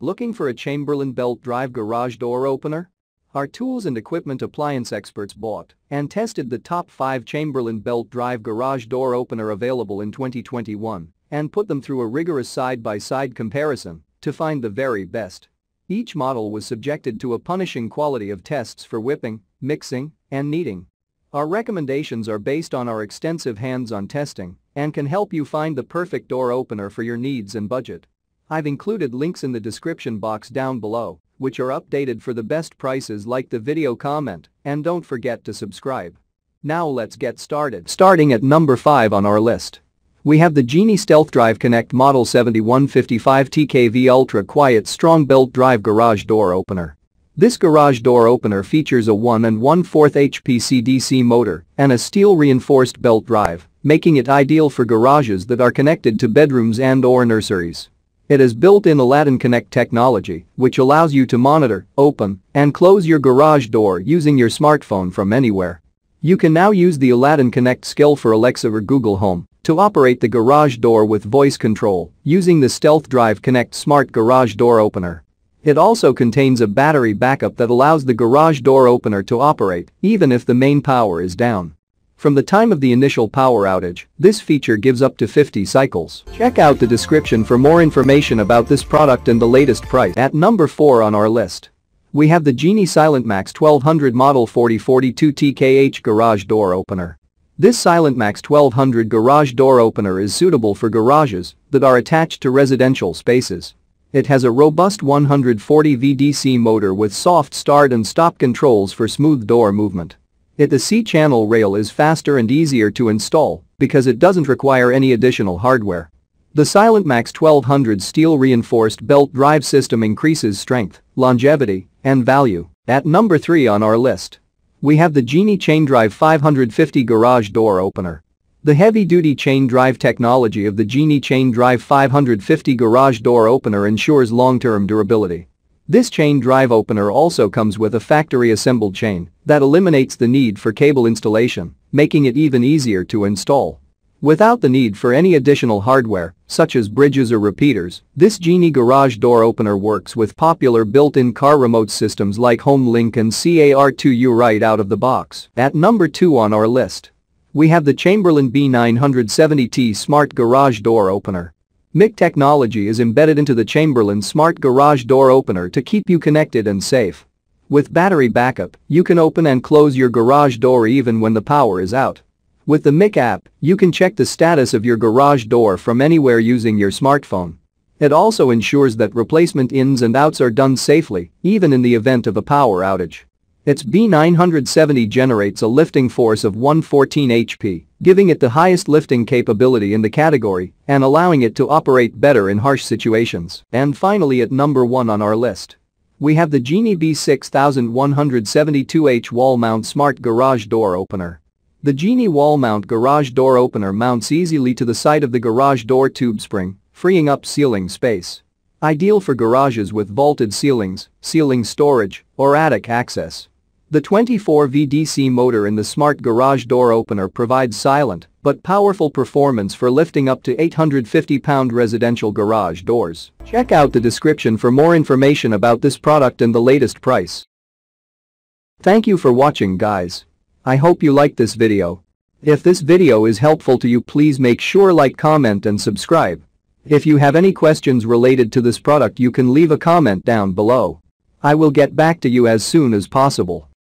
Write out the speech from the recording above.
Looking for a Chamberlain belt drive garage door opener? Our tools and equipment appliance experts bought and tested the top 5 Chamberlain belt drive garage door opener available in 2021 and put them through a rigorous side-by-side comparison to find the very best. Each model was subjected to a punishing quality of tests for whipping, mixing, and kneading. Our recommendations are based on our extensive hands-on testing and can help you find the perfect door opener for your needs and budget. I've included links in the description box down below, which are updated for the best prices like the video comment, and don't forget to subscribe. Now let's get started. Starting at number 5 on our list. We have the Genie Stealth Drive Connect Model 7155 TKV Ultra Quiet Strong Belt Drive Garage Door Opener. This garage door opener features a 1 and 1 4 HPC DC motor and a steel reinforced belt drive, making it ideal for garages that are connected to bedrooms and or nurseries. It has built-in Aladdin Connect technology, which allows you to monitor, open, and close your garage door using your smartphone from anywhere. You can now use the Aladdin Connect skill for Alexa or Google Home to operate the garage door with voice control using the Stealth Drive Connect Smart Garage Door Opener. It also contains a battery backup that allows the garage door opener to operate even if the main power is down. From the time of the initial power outage, this feature gives up to 50 cycles. Check out the description for more information about this product and the latest price. At number 4 on our list. We have the Genie Silent Max 1200 Model 4042 TKH Garage Door Opener. This Silent Max 1200 garage door opener is suitable for garages that are attached to residential spaces. It has a robust 140 VDC motor with soft start and stop controls for smooth door movement. It the C-channel rail is faster and easier to install because it doesn't require any additional hardware. The Silent Max 1200 steel-reinforced belt drive system increases strength, longevity, and value. At number 3 on our list. We have the Genie Chain Drive 550 Garage Door Opener. The heavy-duty chain drive technology of the Genie Chain Drive 550 Garage Door Opener ensures long-term durability. This chain drive opener also comes with a factory assembled chain that eliminates the need for cable installation, making it even easier to install. Without the need for any additional hardware, such as bridges or repeaters, this Genie garage door opener works with popular built-in car remote systems like HomeLink and CAR2U right out of the box. At number 2 on our list. We have the Chamberlain B970T Smart Garage Door Opener. myQ technology is embedded into the Chamberlain smart garage door opener to keep you connected and safe. With battery backup, you can open and close your garage door even when the power is out. With the myQ app, you can check the status of your garage door from anywhere using your smartphone. It also ensures that replacement ins and outs are done safely, even in the event of a power outage. Its B970 generates a lifting force of 114 HP, giving it the highest lifting capability in the category and allowing it to operate better in harsh situations. And finally at number 1 on our list. We have the Genie B6172H wall mount smart garage door opener. The Genie wall mount garage door opener mounts easily to the side of the garage door tube spring, freeing up ceiling space. Ideal for garages with vaulted ceilings, ceiling storage, or attic access. The 24 VDC motor in the smart garage door opener provides silent but powerful performance for lifting up to 850-pound residential garage doors. Check out the description for more information about this product and the latest price. Thank you for watching guys. I hope you liked this video. If this video is helpful to you please make sure like comment and subscribe. If you have any questions related to this product you can leave a comment down below. I will get back to you as soon as possible.